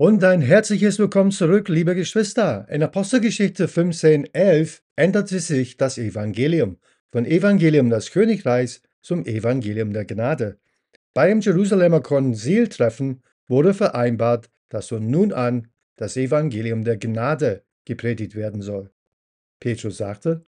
Und ein herzliches Willkommen zurück, liebe Geschwister. In Apostelgeschichte 15.11 änderte sich das Evangelium. Von Evangelium des Königreichs zum Evangelium der Gnade. Beim Jerusalemer Konziltreffen wurde vereinbart, dass von nun an das Evangelium der Gnade gepredigt werden soll. Petrus sagte,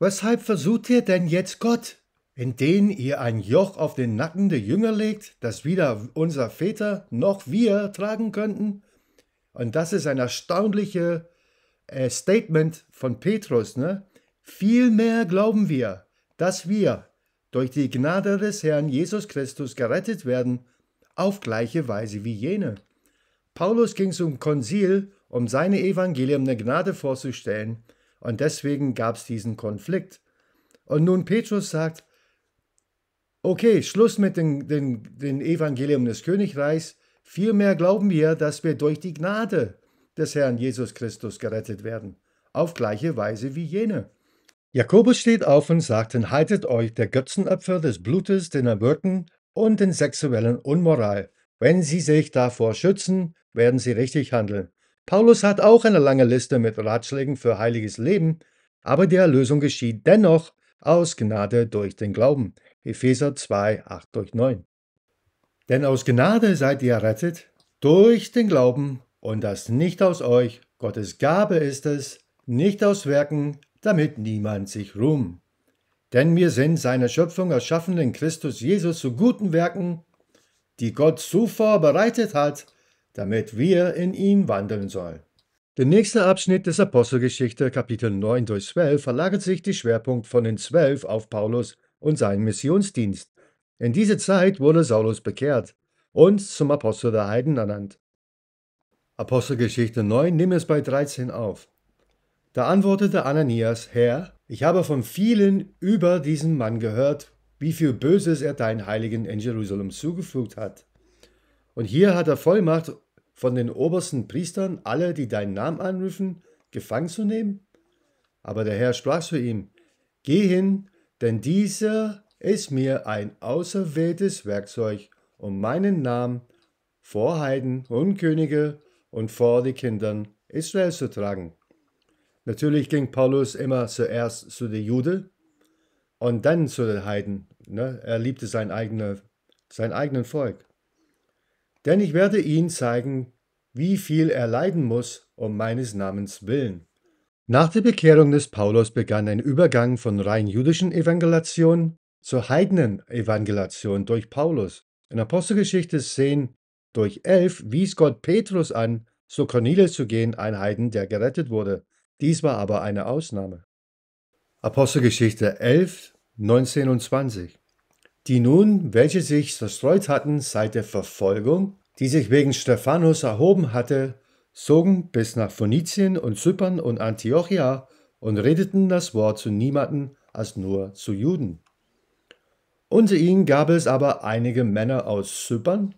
Weshalb versucht ihr denn jetzt Gott? In denen ihr ein Joch auf den Nacken der Jünger legt, das weder unser Väter noch wir tragen könnten? Und das ist ein erstaunliches äh, Statement von Petrus. Ne? Vielmehr glauben wir, dass wir durch die Gnade des Herrn Jesus Christus gerettet werden, auf gleiche Weise wie jene. Paulus ging zum Konzil, um seine Evangelium der Gnade vorzustellen, und deswegen gab es diesen Konflikt. Und nun Petrus sagt, Okay, Schluss mit dem den, den Evangelium des Königreichs. Vielmehr glauben wir, dass wir durch die Gnade des Herrn Jesus Christus gerettet werden, auf gleiche Weise wie jene. Jakobus steht auf und sagt, haltet euch der Götzenopfer des Blutes, den Erwürgen und den sexuellen Unmoral. Wenn sie sich davor schützen, werden sie richtig handeln. Paulus hat auch eine lange Liste mit Ratschlägen für heiliges Leben, aber die Erlösung geschieht dennoch aus Gnade durch den Glauben. Epheser 2, 8 durch 9. Denn aus Gnade seid ihr errettet durch den Glauben und das nicht aus euch, Gottes Gabe ist es, nicht aus Werken, damit niemand sich ruhm. Denn wir sind seine Schöpfung erschaffen in Christus Jesus zu guten Werken, die Gott zuvor bereitet hat, damit wir in ihm wandeln sollen. Der nächste Abschnitt des Apostelgeschichte, Kapitel 9 durch 12, verlagert sich die Schwerpunkt von den Zwölf auf Paulus und seinen Missionsdienst. In dieser Zeit wurde Saulus bekehrt und zum Apostel der Heiden ernannt. Apostelgeschichte 9, nimm es bei 13 auf. Da antwortete Ananias, Herr, ich habe von vielen über diesen Mann gehört, wie viel Böses er deinen Heiligen in Jerusalem zugefügt hat. Und hier hat er Vollmacht von den obersten Priestern, alle, die deinen Namen anrufen, gefangen zu nehmen? Aber der Herr sprach zu ihm, Geh hin, denn dieser ist mir ein auserwähltes Werkzeug, um meinen Namen vor Heiden und Könige und vor die Kindern Israels zu tragen. Natürlich ging Paulus immer zuerst zu den Juden und dann zu den Heiden. Ne? Er liebte sein, eigene, sein eigenen Volk. Denn ich werde ihnen zeigen, wie viel er leiden muss um meines Namens willen. Nach der Bekehrung des Paulus begann ein Übergang von rein jüdischen Evangelation zur Heidenen-Evangelation durch Paulus. In Apostelgeschichte 10 durch 11 wies Gott Petrus an, zu Cornelius zu gehen, ein Heiden, der gerettet wurde. Dies war aber eine Ausnahme. Apostelgeschichte 11, 19 und 20. Die nun, welche sich zerstreut hatten seit der Verfolgung, die sich wegen Stephanus erhoben hatte, zogen bis nach Phönizien und Zypern und Antiochia und redeten das Wort zu niemanden als nur zu Juden. Unter ihnen gab es aber einige Männer aus Zypern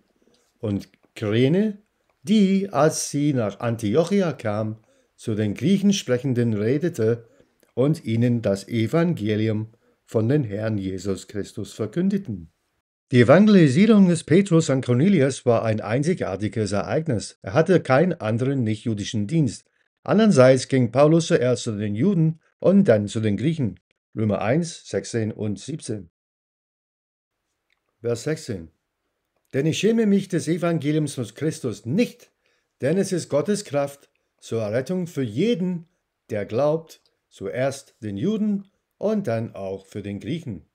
und Kyrene, die, als sie nach Antiochia kam, zu den Griechen sprechenden redete und ihnen das Evangelium von den Herrn Jesus Christus verkündeten. Die Evangelisierung des Petrus an Cornelius war ein einzigartiges Ereignis. Er hatte keinen anderen nichtjüdischen Dienst. Andererseits ging Paulus zuerst zu den Juden und dann zu den Griechen. Römer 1, 16 und 17. Vers 16. Denn ich schäme mich des Evangeliums von Christus nicht, denn es ist Gottes Kraft zur Errettung für jeden, der glaubt, zuerst den Juden und dann auch für den Griechen.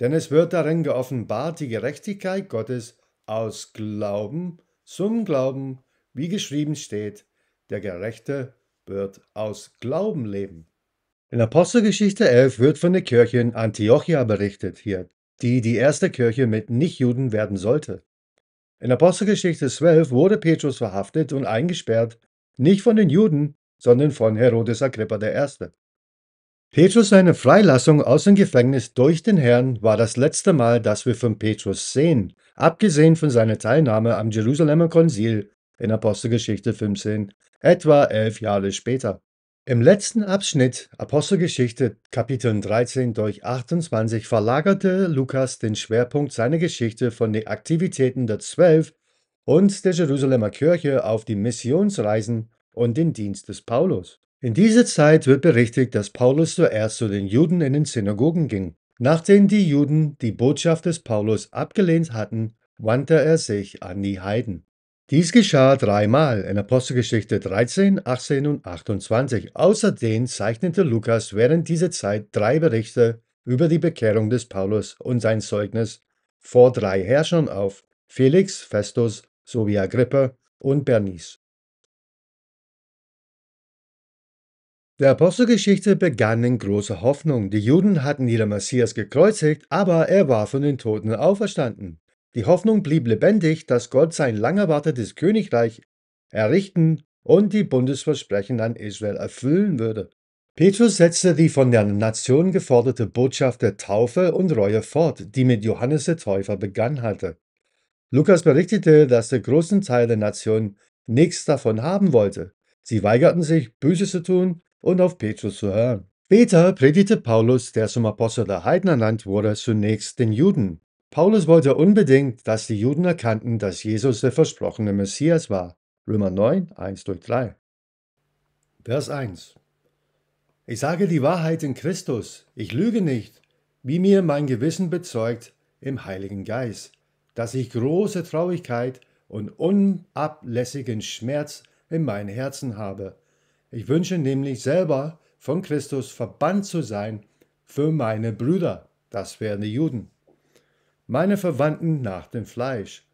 Denn es wird darin geoffenbart die Gerechtigkeit Gottes aus Glauben zum Glauben, wie geschrieben steht, der Gerechte wird aus Glauben leben. In Apostelgeschichte 11 wird von der Kirche in Antiochia berichtet hier, die die erste Kirche mit Nichtjuden werden sollte. In Apostelgeschichte 12 wurde Petrus verhaftet und eingesperrt, nicht von den Juden, sondern von Herodes Agrippa I. Petrus seine Freilassung aus dem Gefängnis durch den Herrn war das letzte Mal, das wir von Petrus sehen, abgesehen von seiner Teilnahme am Jerusalemer Konzil in Apostelgeschichte 15, etwa elf Jahre später. Im letzten Abschnitt Apostelgeschichte Kapitel 13 durch 28 verlagerte Lukas den Schwerpunkt seiner Geschichte von den Aktivitäten der Zwölf und der Jerusalemer Kirche auf die Missionsreisen und den Dienst des Paulus. In dieser Zeit wird berichtet, dass Paulus zuerst zu den Juden in den Synagogen ging. Nachdem die Juden die Botschaft des Paulus abgelehnt hatten, wandte er sich an die Heiden. Dies geschah dreimal in Apostelgeschichte 13, 18 und 28. Außerdem zeichnete Lukas während dieser Zeit drei Berichte über die Bekehrung des Paulus und sein Zeugnis vor drei Herrschern auf: Felix, Festus sowie Agrippa und Bernice. Der Apostelgeschichte begann in großer Hoffnung. Die Juden hatten ihren Messias gekreuzigt, aber er war von den Toten auferstanden. Die Hoffnung blieb lebendig, dass Gott sein lang erwartetes Königreich errichten und die Bundesversprechen an Israel erfüllen würde. Petrus setzte die von der Nation geforderte Botschaft der Taufe und Reue fort, die mit Johannes der Täufer begann hatte. Lukas berichtete, dass der große Teil der Nation nichts davon haben wollte. Sie weigerten sich, Böses zu tun und auf Petrus zu hören. Später predigte Paulus, der zum Apostel der Heiden ernannt wurde, zunächst den Juden. Paulus wollte unbedingt, dass die Juden erkannten, dass Jesus der versprochene Messias war. Römer 9, 1 durch 3. Vers 1 Ich sage die Wahrheit in Christus, ich lüge nicht, wie mir mein Gewissen bezeugt im Heiligen Geist, dass ich große Traurigkeit und unablässigen Schmerz in meinem Herzen habe. Ich wünsche nämlich selber von Christus verbannt zu sein für meine Brüder, das wären die Juden meine Verwandten nach dem Fleisch.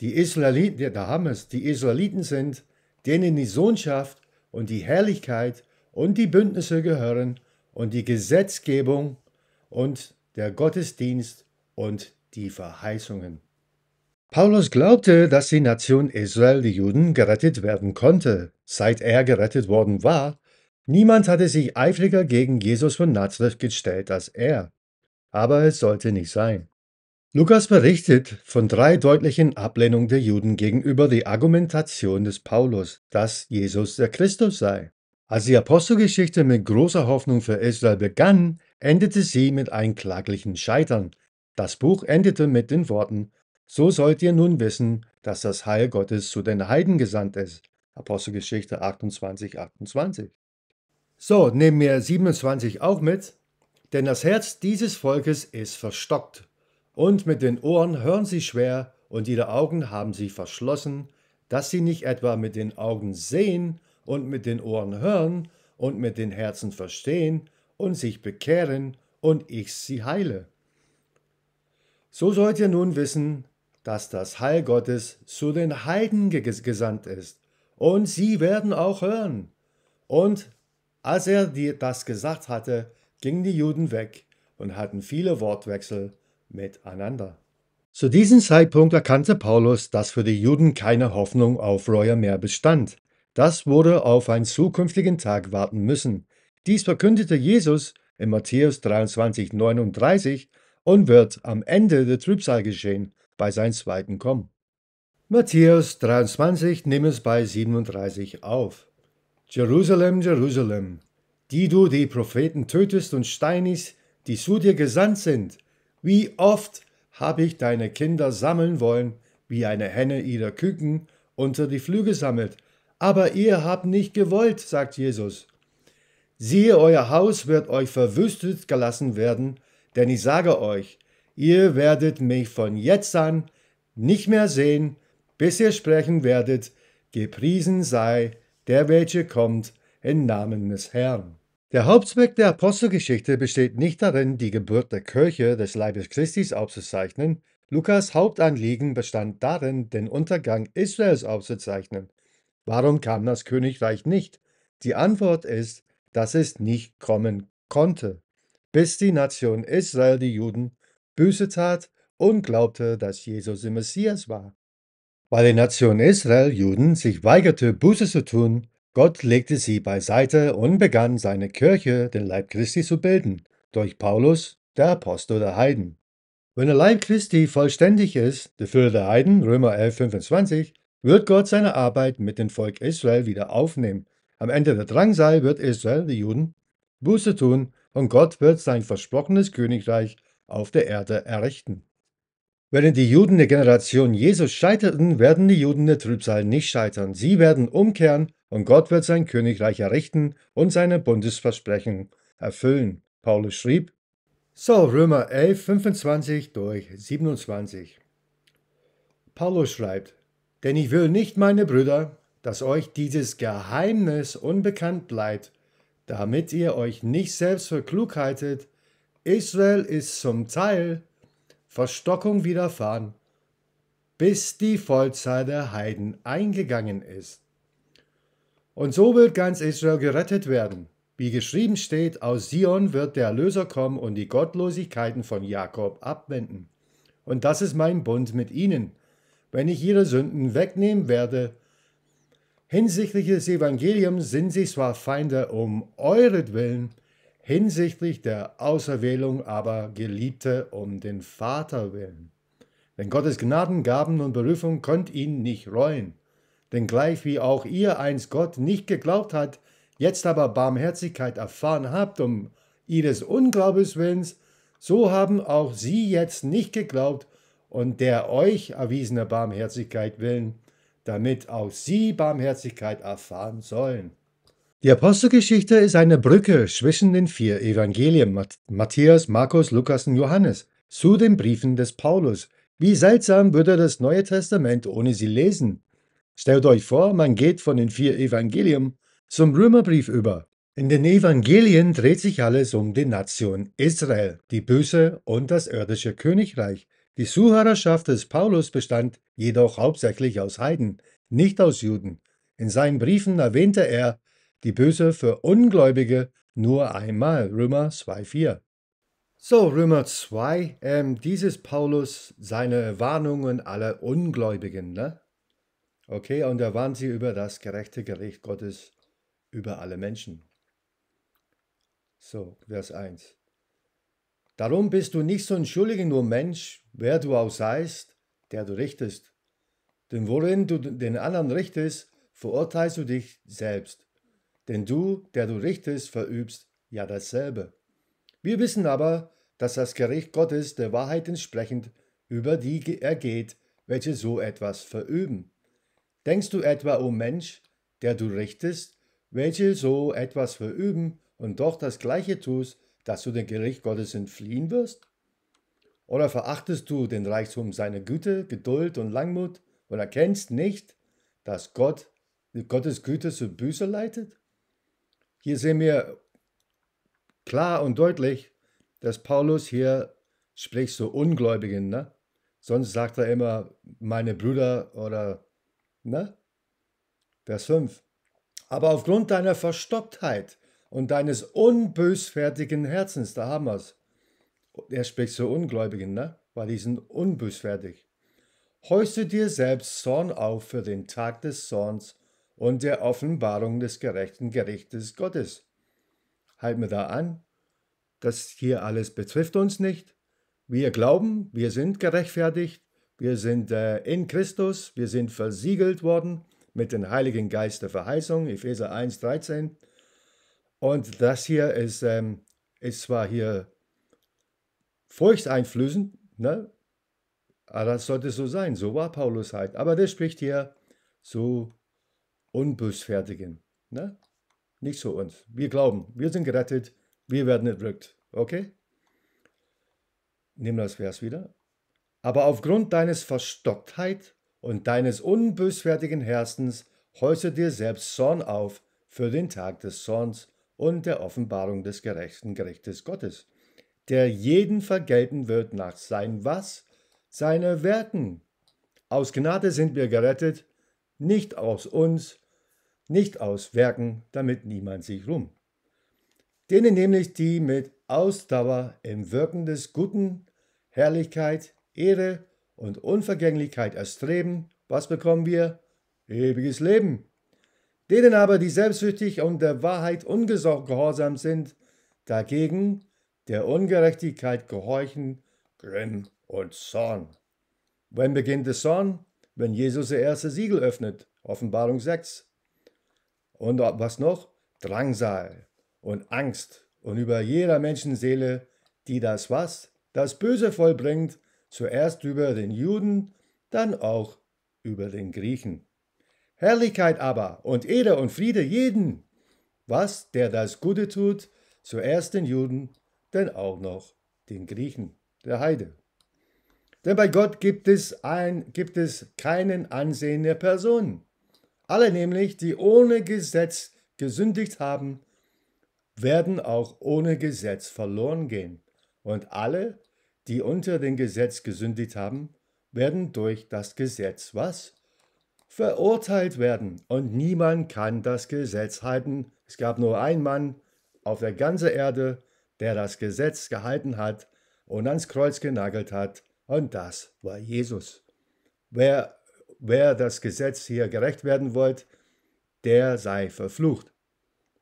Die Israeliten, da haben es, die Israeliten sind, denen die Sohnschaft und die Herrlichkeit und die Bündnisse gehören und die Gesetzgebung und der Gottesdienst und die Verheißungen. Paulus glaubte, dass die Nation Israel, die Juden, gerettet werden konnte, seit er gerettet worden war. Niemand hatte sich eifriger gegen Jesus von Nazareth gestellt als er. Aber es sollte nicht sein. Lukas berichtet von drei deutlichen Ablehnungen der Juden gegenüber der Argumentation des Paulus, dass Jesus der Christus sei. Als die Apostelgeschichte mit großer Hoffnung für Israel begann, endete sie mit einem klaglichen Scheitern. Das Buch endete mit den Worten, so sollt ihr nun wissen, dass das Heil Gottes zu den Heiden gesandt ist. Apostelgeschichte 28, 28. So, nehmen wir 27 auch mit, denn das Herz dieses Volkes ist verstockt und mit den Ohren hören sie schwer und ihre Augen haben sie verschlossen, dass sie nicht etwa mit den Augen sehen und mit den Ohren hören und mit den Herzen verstehen und sich bekehren und ich sie heile. So sollt ihr nun wissen, dass das Heil Gottes zu den Heiden gesandt ist, und sie werden auch hören. Und als er das gesagt hatte, gingen die Juden weg und hatten viele Wortwechsel miteinander. Zu diesem Zeitpunkt erkannte Paulus, dass für die Juden keine Hoffnung auf Reue mehr bestand. Das wurde auf einen zukünftigen Tag warten müssen. Dies verkündete Jesus in Matthäus 23, 39 und wird am Ende der Trübsal geschehen, bei seinem zweiten Kommen. Matthäus 23 nimm es bei 37 auf. Jerusalem, Jerusalem, die du die Propheten tötest und steinigst, die zu dir gesandt sind, wie oft habe ich deine Kinder sammeln wollen, wie eine Henne ihre Küken unter die Flügel sammelt, aber ihr habt nicht gewollt, sagt Jesus. Siehe, euer Haus wird euch verwüstet gelassen werden, denn ich sage euch, ihr werdet mich von jetzt an nicht mehr sehen, bis ihr sprechen werdet, gepriesen sei der, welche kommt im Namen des Herrn. Der Hauptzweck der Apostelgeschichte besteht nicht darin, die Geburt der Kirche des Leibes Christi aufzuzeichnen. Lukas Hauptanliegen bestand darin, den Untergang Israels aufzuzeichnen. Warum kam das Königreich nicht? Die Antwort ist, dass es nicht kommen konnte, bis die Nation Israel, die Juden, Büße tat und glaubte, dass Jesus der Messias war. Weil die Nation Israel, Juden, sich weigerte, Buße zu tun, Gott legte sie beiseite und begann seine Kirche, den Leib Christi, zu bilden, durch Paulus, der Apostel der Heiden. Wenn der Leib Christi vollständig ist, der Fülle der Heiden, Römer 11, 25, wird Gott seine Arbeit mit dem Volk Israel wieder aufnehmen. Am Ende der Drangsal wird Israel, die Juden, Buße tun und Gott wird sein versprochenes Königreich auf der Erde errichten. Während die Juden der Generation Jesus scheiterten, werden die Juden der Trübsal nicht scheitern. Sie werden umkehren und Gott wird sein Königreich errichten und seine Bundesversprechen erfüllen. Paulus schrieb, so, Römer 11, 25 durch 27. Paulus schreibt, denn ich will nicht, meine Brüder, dass euch dieses Geheimnis unbekannt bleibt, damit ihr euch nicht selbst für klug haltet. Israel ist zum Teil Verstockung widerfahren, bis die Vollzahl der Heiden eingegangen ist. Und so wird ganz Israel gerettet werden. Wie geschrieben steht, aus Sion wird der Erlöser kommen und die Gottlosigkeiten von Jakob abwenden. Und das ist mein Bund mit ihnen, wenn ich ihre Sünden wegnehmen werde. Hinsichtlich des Evangeliums sind sie zwar Feinde um euretwillen, hinsichtlich der Auserwählung aber Geliebte um den Vater willen. Denn Gottes Gnadengaben und Berufung könnt ihn nicht reuen. Denn gleich wie auch ihr einst Gott nicht geglaubt hat, jetzt aber Barmherzigkeit erfahren habt um ihres Unglaubens willens, so haben auch sie jetzt nicht geglaubt und der euch erwiesene Barmherzigkeit willen, damit auch sie Barmherzigkeit erfahren sollen. Die Apostelgeschichte ist eine Brücke zwischen den vier Evangelien Matthäus, Markus, Lukas und Johannes zu den Briefen des Paulus. Wie seltsam würde das Neue Testament ohne sie lesen. Stellt euch vor, man geht von den vier Evangelien zum Römerbrief über. In den Evangelien dreht sich alles um die Nation Israel, die Böse und das irdische Königreich. Die Zuhörerschaft des Paulus bestand jedoch hauptsächlich aus Heiden, nicht aus Juden. In seinen Briefen erwähnte er die Böse für Ungläubige nur einmal, Römer 2,4. So, Römer 2, ähm, dieses Paulus, seine Warnungen aller Ungläubigen, ne? Okay, und er warnt sie über das gerechte Gericht Gottes über alle Menschen. So, Vers 1. Darum bist du nicht so entschuldigen, nur Mensch, wer du auch seist, der du richtest. Denn worin du den anderen richtest, verurteilst du dich selbst. Denn du, der du richtest, verübst ja dasselbe. Wir wissen aber, dass das Gericht Gottes der Wahrheit entsprechend über die ergeht, welche so etwas verüben. Denkst du etwa, o oh Mensch, der du richtest, welche so etwas verüben und doch das Gleiche tust, dass du dem Gericht Gottes entfliehen wirst? Oder verachtest du den Reichtum seiner Güte, Geduld und Langmut und erkennst nicht, dass Gott Gottes Güte zu Büße leitet? Hier sehen wir klar und deutlich, dass Paulus hier spricht zu Ungläubigen. Ne? Sonst sagt er immer, meine Brüder oder, ne? Vers 5. Aber aufgrund deiner Verstocktheit und deines unbösfertigen Herzens, da haben wir es. Er spricht zu Ungläubigen, ne? weil die sind unbösfertig. Heuste dir selbst Zorn auf für den Tag des Zorns und der Offenbarung des gerechten Gerichtes Gottes. Halten wir da an, das hier alles betrifft uns nicht. Wir glauben, wir sind gerechtfertigt, wir sind äh, in Christus, wir sind versiegelt worden mit dem Heiligen Geist der Verheißung, Epheser 1, 13. Und das hier ist, ähm, ist zwar hier furchteinflößend, ne? aber das sollte so sein, so war Paulus halt. Aber der spricht hier so Unbösfertigen. Ne? Nicht so uns. Wir glauben, wir sind gerettet, wir werden entrückt. Okay? Nimm das Vers wieder. Aber aufgrund deines Verstocktheit und deines unbösfertigen Herzens häuse dir selbst Zorn auf für den Tag des Zorns und der Offenbarung des gerechten Gerichtes Gottes, der jeden vergelten wird nach sein was? Seine Werken. Aus Gnade sind wir gerettet, nicht aus uns, nicht aus Werken, damit niemand sich ruhm. Denen nämlich, die mit Ausdauer im Wirken des Guten Herrlichkeit, Ehre und Unvergänglichkeit erstreben, was bekommen wir? Ewiges Leben. Denen aber, die selbstsüchtig und der Wahrheit ungehorsam sind, dagegen der Ungerechtigkeit gehorchen, Grimm und Zorn. Wann beginnt der Zorn? Wenn Jesus das erste Siegel öffnet. Offenbarung 6. Und was noch? Drangsal und Angst und über jeder Menschenseele, die das was? Das Böse vollbringt, zuerst über den Juden, dann auch über den Griechen. Herrlichkeit aber und Ehre und Friede jeden, was, der das Gute tut, zuerst den Juden, dann auch noch den Griechen, der Heide. Denn bei Gott gibt es, ein, gibt es keinen Ansehen der Person. Alle nämlich, die ohne Gesetz gesündigt haben, werden auch ohne Gesetz verloren gehen. Und alle, die unter dem Gesetz gesündigt haben, werden durch das Gesetz was? Verurteilt werden. Und niemand kann das Gesetz halten. Es gab nur einen Mann auf der ganzen Erde, der das Gesetz gehalten hat und ans Kreuz genagelt hat, und das war Jesus. Wer, wer das Gesetz hier gerecht werden wollte, der sei verflucht.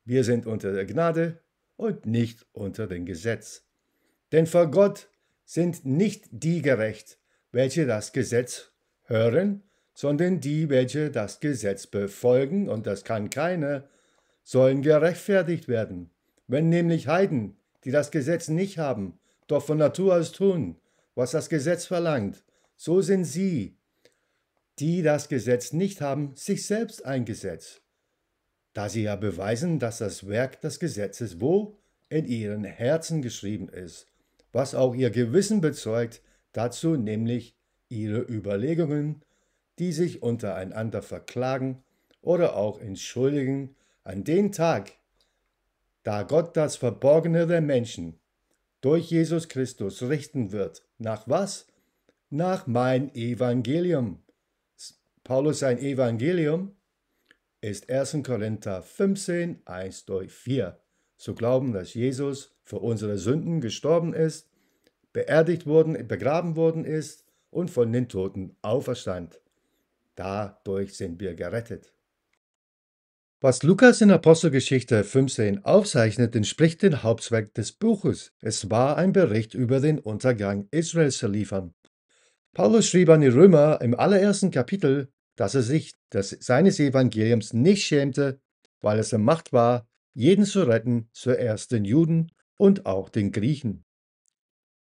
Wir sind unter der Gnade und nicht unter dem Gesetz. Denn vor Gott sind nicht die gerecht, welche das Gesetz hören, sondern die, welche das Gesetz befolgen, und das kann keiner, sollen gerechtfertigt werden. Wenn nämlich Heiden, die das Gesetz nicht haben, doch von Natur aus tun, was das Gesetz verlangt, so sind sie, die das Gesetz nicht haben, sich selbst ein Gesetz, da sie ja beweisen, dass das Werk des Gesetzes wo? In ihren Herzen geschrieben ist, was auch ihr Gewissen bezeugt, dazu nämlich ihre Überlegungen, die sich untereinander verklagen oder auch entschuldigen an den Tag, da Gott das Verborgene der Menschen durch Jesus Christus richten wird. Nach was? Nach mein Evangelium. Paulus sein Evangelium ist 1. Korinther 15, 1 durch 4. Zu glauben, dass Jesus für unsere Sünden gestorben ist, beerdigt worden, begraben worden ist und von den Toten auferstand. Dadurch sind wir gerettet. Was Lukas in Apostelgeschichte 15 aufzeichnet, entspricht dem Hauptzweck des Buches. Es war ein Bericht über den Untergang Israels zu liefern. Paulus schrieb an die Römer im allerersten Kapitel, dass er sich des, seines Evangeliums nicht schämte, weil es in Macht war, jeden zu retten, zuerst den Juden und auch den Griechen.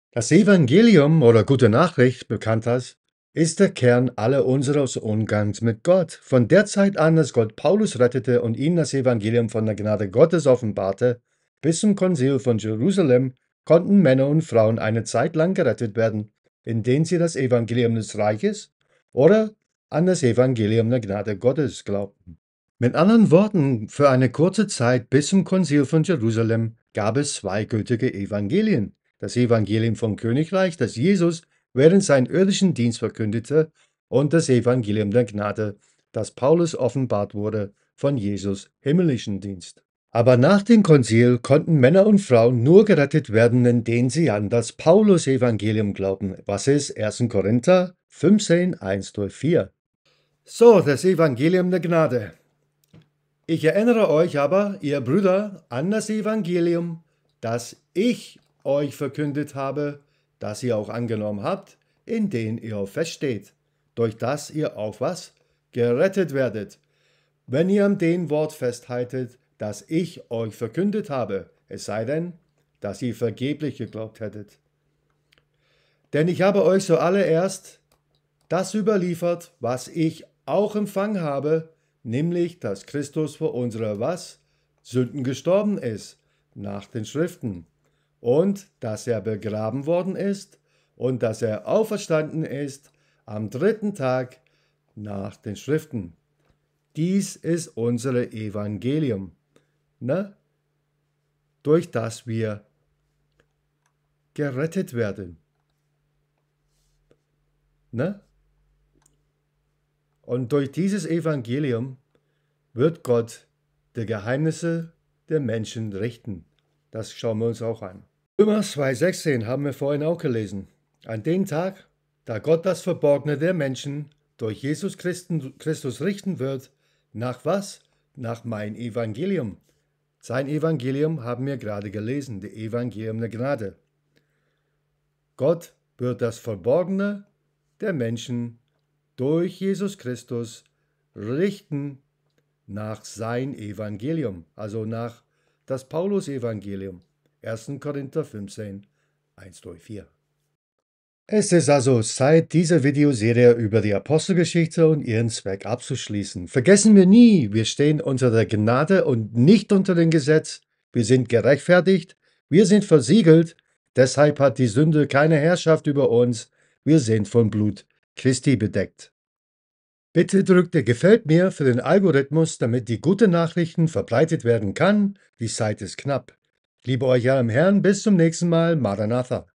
Das Evangelium oder gute Nachricht, bekannt als ist der Kern aller unseres Umgangs mit Gott. Von der Zeit an, als Gott Paulus rettete und ihm das Evangelium von der Gnade Gottes offenbarte, bis zum Konzil von Jerusalem konnten Männer und Frauen eine Zeit lang gerettet werden, indem sie das Evangelium des Reiches oder an das Evangelium der Gnade Gottes glaubten. Mit anderen Worten, für eine kurze Zeit bis zum Konzil von Jerusalem gab es zwei gültige Evangelien. Das Evangelium vom Königreich, das Jesus während seinen irdischen Dienst verkündete und das Evangelium der Gnade, das Paulus offenbart wurde von Jesus himmlischen Dienst. Aber nach dem Konzil konnten Männer und Frauen nur gerettet werden, indem sie an das Paulus-Evangelium glauben. Was ist 1. Korinther 15, 1 4? So, das Evangelium der Gnade. Ich erinnere euch aber, ihr Brüder, an das Evangelium, das ich euch verkündet habe, das ihr auch angenommen habt, in den ihr feststeht, durch das ihr auf was? Gerettet werdet, wenn ihr an dem Wort festhaltet, das ich euch verkündet habe, es sei denn, dass ihr vergeblich geglaubt hättet. Denn ich habe euch zuallererst das überliefert, was ich auch empfangen habe, nämlich, dass Christus für unsere was? Sünden gestorben ist, nach den Schriften und dass er begraben worden ist und dass er auferstanden ist am dritten Tag nach den Schriften. Dies ist unser Evangelium, ne? durch das wir gerettet werden. Ne? Und durch dieses Evangelium wird Gott die Geheimnisse der Menschen richten. Das schauen wir uns auch an. Römer 2,16 haben wir vorhin auch gelesen. An dem Tag, da Gott das Verborgene der Menschen durch Jesus Christus richten wird, nach was? Nach mein Evangelium. Sein Evangelium haben wir gerade gelesen, das Evangelium der Gnade. Gott wird das Verborgene der Menschen durch Jesus Christus richten nach sein Evangelium, also nach das Paulus-Evangelium, 1. Korinther 15, 1 4. Es ist also Zeit, diese Videoserie über die Apostelgeschichte und ihren Zweck abzuschließen. Vergessen wir nie, wir stehen unter der Gnade und nicht unter dem Gesetz. Wir sind gerechtfertigt, wir sind versiegelt, deshalb hat die Sünde keine Herrschaft über uns, wir sind von Blut Christi bedeckt. Bitte drückt der Gefällt mir für den Algorithmus, damit die gute Nachrichten verbreitet werden kann. Die Zeit ist knapp. Liebe euch ja im Herrn. Bis zum nächsten Mal. Maranatha.